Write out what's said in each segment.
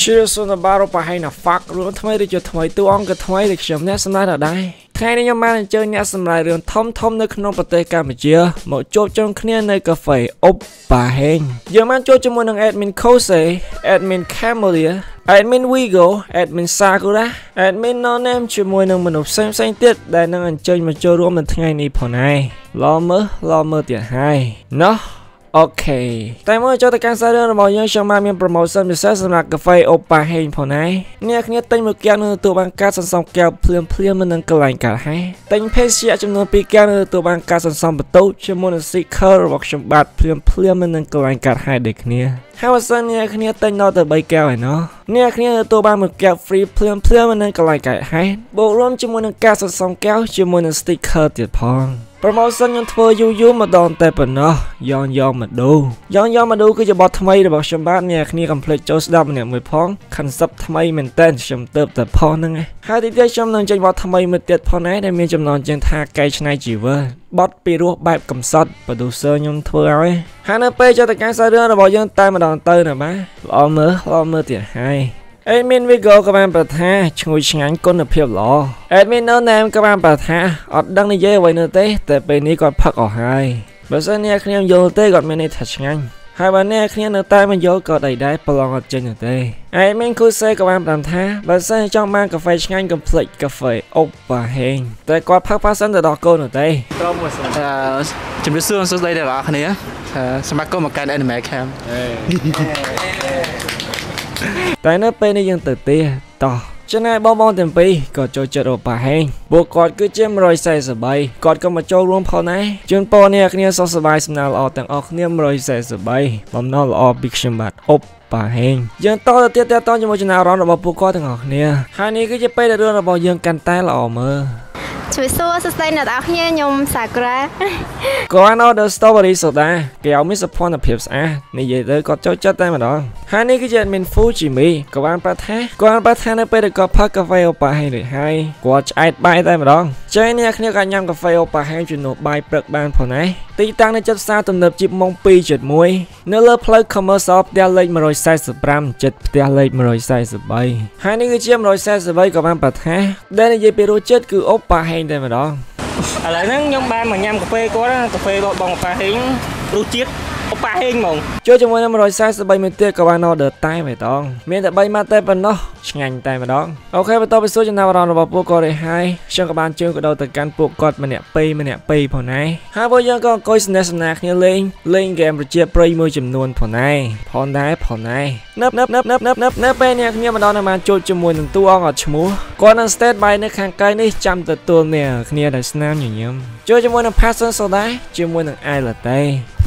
Cheers សូមបារប៉ាហៃណា fuck រឿងថ្មីឬជាថ្មីតួអង្គក៏ថ្មីដូចខ្ញុំអ្នកសម្ដែងដដែលថ្ងៃនេះខ្ញុំបានអញ្ជើញអ្នកសម្ដែងរឿងធំធំនៅក្នុងប្រទេសកម្ពុជា មកជួបជុំគ្នានៅកាហ្វេអុបប៉ាហេងយើងបានជួបជាមួយនឹង admin Kose admin Camelia admin Wigo admin Sakura admin No Name ជាមួយនឹងមនុស្សផ្សេងផ្សេងទៀតដែលនឹងអញ្ជើញមកចូលរួមនៅថ្ងៃនេះផងដែរឡមើឡមើទៀតហើយណោះ អូខេតែមកចូលទៅកាន់សាររឿងរបស់យើងខ្ញុំបានមាន promotion ពិសេសសម្រាប់កាហ្វេអូប៉ាហេងផងដែរអ្នកគ្នាទិញមួយកែវនឹងទទួលបានការសន្សំកែវភ្លាមភ្លាមមិននឹងកន្លែងកាត់ហែទិញភេសជ្ជៈចំនួន2កែវនឹងទទួលបានការសន្សំបន្ទូជាមួយនឹង sticker របស់ខ្ញុំបាទភ្លាមភ្លាមមិននឹងកន្លែងកាត់ហែដូចគ្នាហើយបើសិនអ្នកគ្នាទិញដល់ទៅ3កែវឯណោះអ្នកគ្នាទទួលបានមួយកែវ free ភ្លាមភ្លាមមិននឹងកន្លែងកាត់ហែបូករួមជាមួយនឹងការសន្សំកែវជាមួយនឹង sticker ទៀតផង promotion ខ្ញុំធ្វើយូរយូរម្ដងតែប៉ុណ្ណោះយ៉ងយ៉ងមកដូយ៉ងយ៉ងមកដូគឺជាបទថ្មីរបស់ខ្ញុំបាទអ្នកគ្នាកុំភ្លេចចូលស្ដាប់ម្នាក់មួយផង concept ថ្មីមែនតើខ្ញុំទៅតែផងហ្នឹងឯងហើយទីទៀតខ្ញុំនឹងចេញបទថ្មីមួយទៀតផងដែរដែលមានចំណងជើងថាកែច្នៃជីវិតបទពីរោះបែបកំសត់ producer ខ្ញុំធ្វើឲ្យហើយនៅពេលចតការសាររឿងរបស់យើងតែម្ដងទៅណាបាទល្អមើលល្អមើលទៀតហើយ Admin Vigo ក៏បានប្រថាឈ្ងុយឆ្ងាញ់គុណភាពល្អ Admin No Name ក៏បានប្រថាអត់ដឹងនិយាយអ្វីនៅទេតែពេលនេះគាត់ផឹកអស់ហើយបើសិនអ្នកគ្នាយល់ទេគាត់មានន័យថាឆ្ងាញ់ហើយបើអ្នកគ្នានៅតែមិនយល់ក៏ដីដែរប្រឡងអត់ចេញទេ Admin គូសេក៏បានប្រាំថាបើសិនចង់បានកាហ្វេឆ្ងាញ់កុំភ្លេចកាហ្វេអុបបាហេងតែគាត់ផឹកប៉ាសិនទៅដល់កូននោះទេត្រមួយសិនអឺជំរាបសួរសួស្តីដល់អ្នកនរគ្នាអឺសមាគមមកកាន់ Anime Camp តែនៅពេលនេះយើងទៅទេតោះចំណែកបងបងទាំងពីរក៏ចូលចិត្តអូប៉ាហេងពួកគាត់គឺជា143គាត់ក៏មកចូលរួមផងដែរជូនពរអ្នកគ្នាសុខសប្បាយសំណាងល្អទាំងអស់គ្នា143បំណងល្អពីខ្ញុំបាទអូប៉ាហេងយើងតទៅទៀតតទៅជាមួយចំណារំរបស់ពួកគាត់ទាំងអស់គ្នាហើយនេះគឺជាពេលដែលរឿងរបស់យើងកាន់តែល្អមើល ជួយសួរសួស្តីអ្នកនរគ្នាខ្ញុំសាក្រាគាត់ order strawberry soda គេឲ្យមានសភ័ណភាពស្អាតនិយាយទៅគាត់ចូលចិត្តតែម្ដងហើយនេះគឺជា admin Fujimi ក៏បានប្រាប់ថាគាត់ប្រាប់ថានៅពេលដែលគាត់ផឹកកាហ្វេអូប៉ាហេងរួចហើយគាត់ឆ្អែតបាយតែម្ដង ចេះអ្នកគ្នាក៏ញ៉ាំកាហ្វេអូប៉ាហេងជំនួសបាយព្រឹកបានផងដែរទីតាំងនៅចិត្តផ្សារទំនើបជីបម៉ោង2.1នៅលើផ្លូវ Commercial ផ្ទះលេខ145ចិត្តផ្ទះលេខ143ហើយនេះគឺជា143ក៏បានប្រាប់ថាដែលនិយាយពីរសជាតិគឺអូប៉ាហេងតែម្ដងឥឡូវហ្នឹងខ្ញុំបានមកញ៉ាំកាហ្វេគាត់ណាកាហ្វេរបស់បងប៉ាហេងរសជាតិ អូប៉ាហេងហ្មងចូលជាមួយនឹង143មីទៀតក៏បាន order តែម្ដងមានតែ3ម៉ាត់តែប៉ុណ្ណោះឆ្ងាញ់តែម្ដងអូខេបន្តពីសួរចំណាប់អារម្មណ៍របស់ពួកគាត់រួចហើយខ្ញុំក៏បានជើងក៏ដោទៅកាន់ពួកគាត់ម្នាក់ពីរម្នាក់ពីរផងដែរហើយពួកយើងក៏អង្គុយស្នេហ៍ស្នាគ្នាលេងលេងហ្គេមប្រជាប្រិយមួយចំនួនផងដែរផងដែរផងដែរនឹបនឹបនឹបនឹបនឹបនឹបនៅពេលអ្នកគ្នាម្ដងនឹងបានជួបជាមួយនឹងតួអង្គអត់ឈ្មោះគាត់នឹង state by នៅខាងក្រៅនេះចាំទទួលអ្នកគ្នាដែលស្នាមញញឹម ចូលជាមួយនឹង Passion Soda ជាមួយនឹង Ice Latte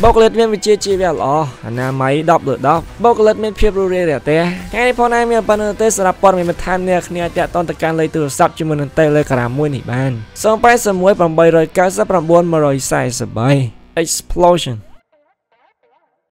បុគ្គលិកមានវិជ្ជាជីវៈល្អអនាម័យ10លើ10បុគ្គលិកមានភាពរួសរាយរាក់ទាក់ថ្ងៃនេះផងដែរមានប៉ុណ្ណឹងទេសម្រាប់ព័ត៌មានបន្ថែមអ្នកគ្នាតាក់ទងទៅកាន់លេខទូរស័ព្ទជាមួយនឹង Telegram មួយនេះបាន081 891 143 Explosion